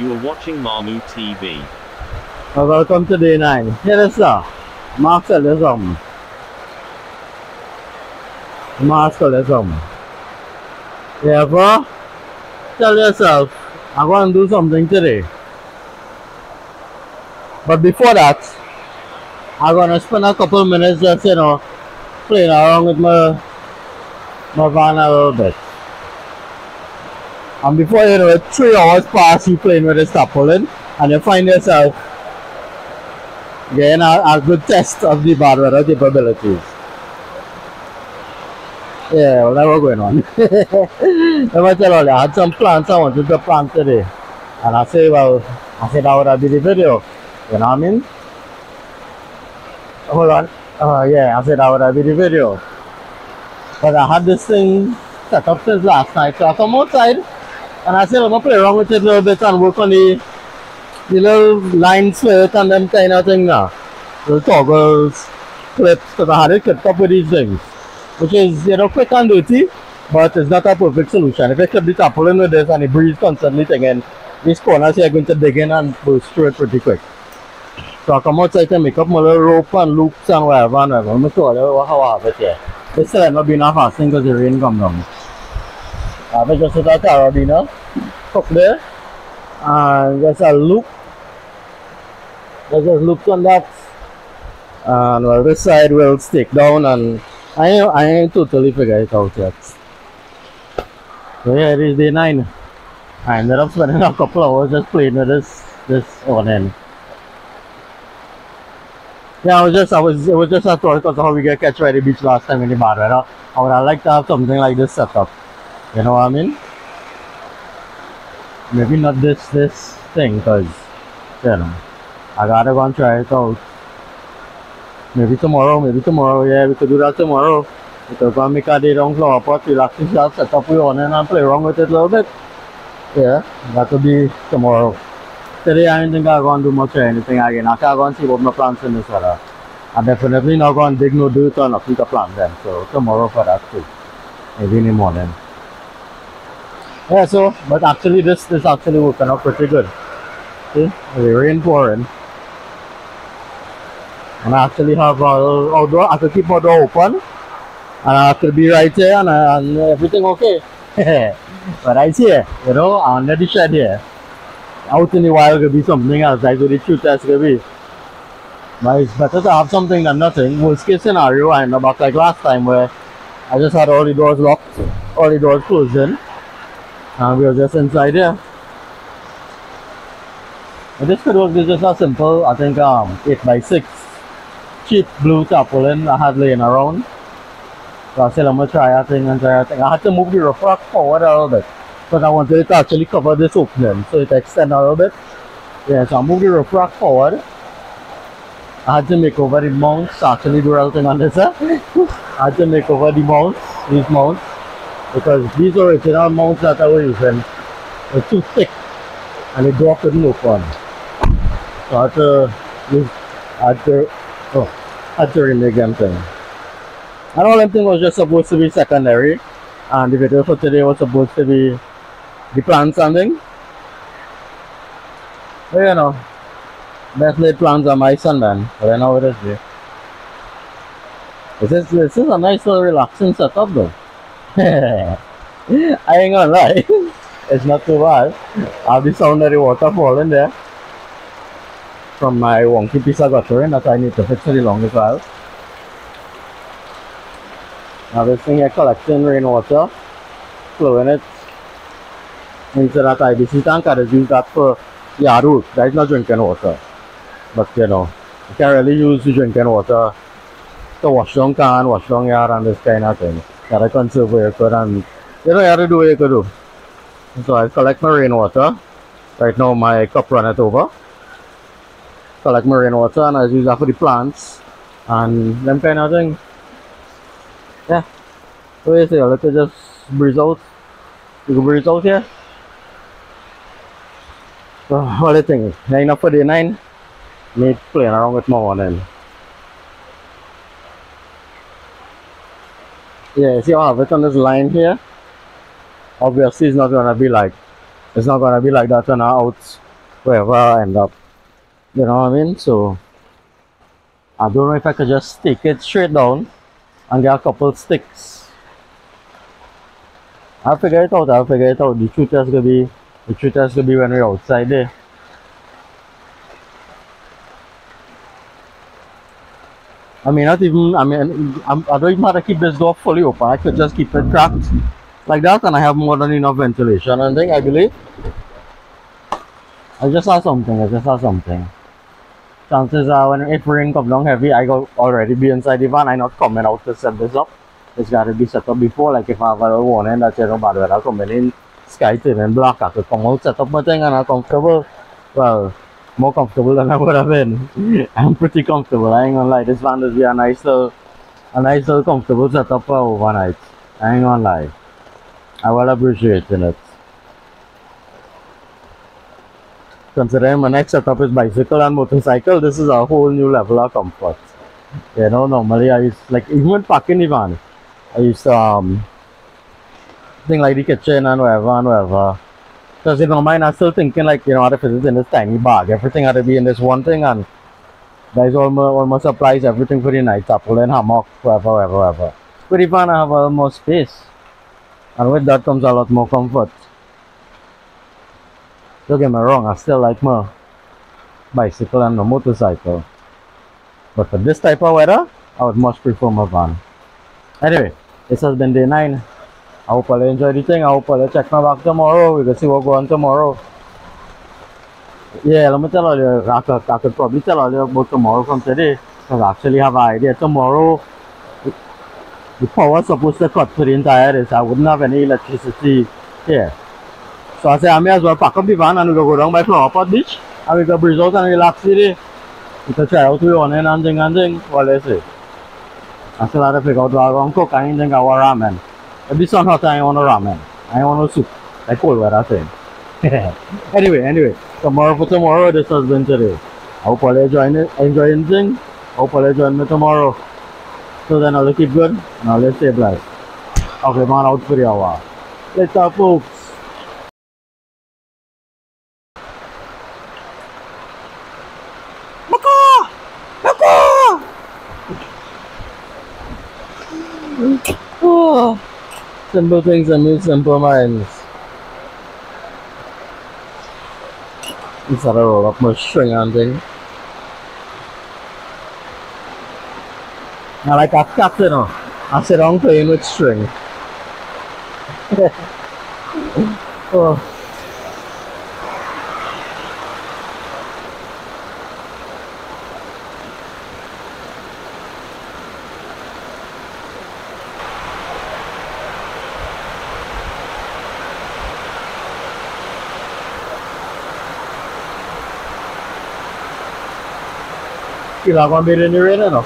You are watching Marmu TV. Uh, welcome to day nine. Here this sir. Mark tell you something. Mark. Yeah, bro. Tell yourself, I'm going to do something today. But before that, I'm going to spend a couple minutes just, you know, playing around with my, my van a little bit. And before you know it, three hours pass you playing with tarpaulin, and you find yourself getting a, a good test of the bad weather capabilities. Yeah, well, that was going on. Let me tell you, I had some plants I wanted to plant today. And I say, well, I said that would be the video. You know what I mean? Hold on. Uh, yeah, I said that would be the video. But I had this thing set up since last night. So I come outside and I said, I'm going to play around with it a little bit and work on the, the little lines for it and them kind of thing now. The toggles, clips, because I had it clipped up with these things. Which is, you know, quick and dirty, but it's not a perfect solution. If I clip the tarpaulin with this and the breeze constantly taking, these corners here are going to dig in and burst through it pretty quick. So I come outside and make up my little rope and loops and whatever and whatever. I'm sure how I have it here. This still end up being a fast thing because the rain come down. I have just set a carabiner hook there and there's a loop. There's a loop on that. And well this side will stick down and I I totally figured it out yet. So yeah, it is day 9. I ended up spending a couple hours just playing with this this on end. Yeah, I was just I was it was just a thought because how we get catch by the beach last time in the bad weather. I would have liked to have something like this set up. You know what I mean? Maybe not this this thing because you know I gotta go and try it out. Maybe tomorrow, maybe tomorrow, yeah, we could do that tomorrow. We could go and make a day down flower pot, relax yourself, set up your own and I play around with it a little bit. Yeah, that could be tomorrow. Today I don't think I'm going to do much or anything again. I can't go and see what my plants in this weather. I'm definitely not going to dig no dirt or nothing to plant them. So tomorrow for that too. Maybe in the morning. Yeah, so, but actually this this actually working out pretty good. See, the rain pouring. And I actually have uh, outdoor, I could keep my door open. And I could be right here and, and everything okay. but right here, you know, under the shed here. Out in the wild could be something else, like what the test could be. But it's better to have something than nothing. Worst case scenario, I end up back like last time where I just had all the doors locked, all the doors closed in. And we are just inside here. This could work, this is just a simple, I think um 8x6 cheap blue tarpaulin I had laying around. So I said I'm gonna try a thing and try a thing. I had to move the roof rack forward a little bit. Because I wanted it to actually cover this opening. So it extend a little bit. Yeah, so I moved the roof rack forward. I had to make over the mounts, actually do everything on this. Eh? I had to make over the mounts, these mounts. Because these original mounts that I was using were too thick and the door couldn't open. So I had to use, I had to, oh, I had to remake them thing. And all them thing was just supposed to be secondary. And the video for today was supposed to be the plant and thing. But you know, best laid plans are my son man. But I know it is. This is this is a nice little relaxing setup though. I ain't gonna lie. it's not too bad. I have the the water falling there. From my wonky piece of guttering that I need to fix for the longest while. Now this thing here collecting rainwater, flowing it into that IBC tank. I just use that for yard work. That is not drinking water. But you know, you can really use the drinking water to wash down can, wash down yard and this kind of thing. Gotta conserve could and you know you gotta do what you could do. So I collect my rainwater. Right now my cup run it over. Collect my rainwater and I use that for the plants and them kind of thing. Yeah. So you see, let me just breeze out. You can breeze out here. So do you think? Ain't enough for day 9? Me playing around with my awning. Yeah, see how I have it on this line here? Obviously it's not gonna be like it's not gonna be like that when I'm out wherever I end up. You know what I mean? So I don't know if I could just stick it straight down and get a couple sticks. I'll figure it out, I'll figure it out. The truth is gonna be the truth is gonna be when we're outside there. I mean, not even, I mean, I'm, I don't even have to keep this door fully open. I could just keep it cracked like that and I have more than enough ventilation and thing, I believe. I just saw something, I just saw something. Chances are when it rain comes down heavy, I go already be inside the van. I not coming out to set this up. It's gotta be set up before, like if I have a warning that you know bad weather coming in, sky turning black, I could come out, set up my thing and I'm comfortable. Well, more comfortable than I would have been. I'm pretty comfortable, I ain't gonna lie. This van is be a nice little, a nice little comfortable setup for overnight. I ain't gonna lie. I will appreciate it. Considering my next setup is bicycle and motorcycle, this is a whole new level of comfort. You know, normally I used like even the van, I used um thing like the kitchen and whatever and whatever. Because in my mind I'm still thinking like, you know, how to fit in this tiny bag. Everything had to be in this one thing and there's almost almost supplies everything for the night, apple and hammock, whatever, whatever, whatever. But if I have a more space. And with that comes a lot more comfort. Don't get me wrong, I still like my bicycle and my motorcycle. But for this type of weather, I would much prefer my van. Anyway, this has been day 9. I hope you enjoyed the thing. I hope you check me back tomorrow. We can see what go on tomorrow. Yeah, let me tell you, I could, I could probably tell you about tomorrow from today. Because I actually have an idea. Tomorrow, the power supposed to cut for the entire day, so I wouldn't have any electricity here. So I say I may as well pack up the van and we go go down by Flower Pot Beach and we go breeze out and relax today. We can try out we on and thing and thing. What they say. I still have to figure out what I'm going to cook. I ain't think I want ramen. If one hot, I want a ramen. I want a soup. Like cold weather thing. anyway, anyway, tomorrow for tomorrow, this has been today. I hope you enjoy it, enjoying thing. Hope you join me tomorrow. So then I'll keep good and I'll stay blessed. Okay, man, out for the hour. Later, folks. Oh, simple things and move simple minds. Instead of roll up my string and thing. I like a cat, you know. I sit down playing with string. oh. Kailangan ko bilhin ni Ren, ano?